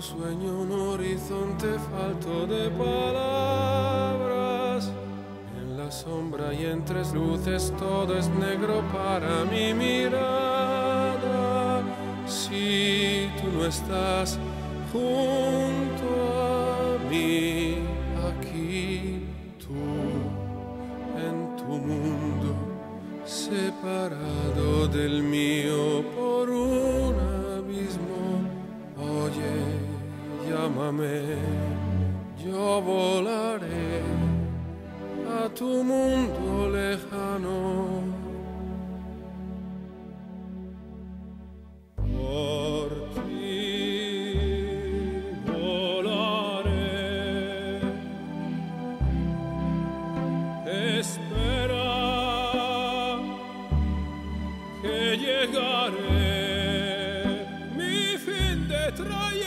sueño un horizonte falto de palabras. En la sombra y entre luces todo es negro para mi mirada. Si tú no estás junto a mí, aquí tú en tu mundo separado del mío por un abismo. Oye, llámame, yo volaré a tu mundo lejano. Por ti volaré. Espera que llegaré mi fin de traer.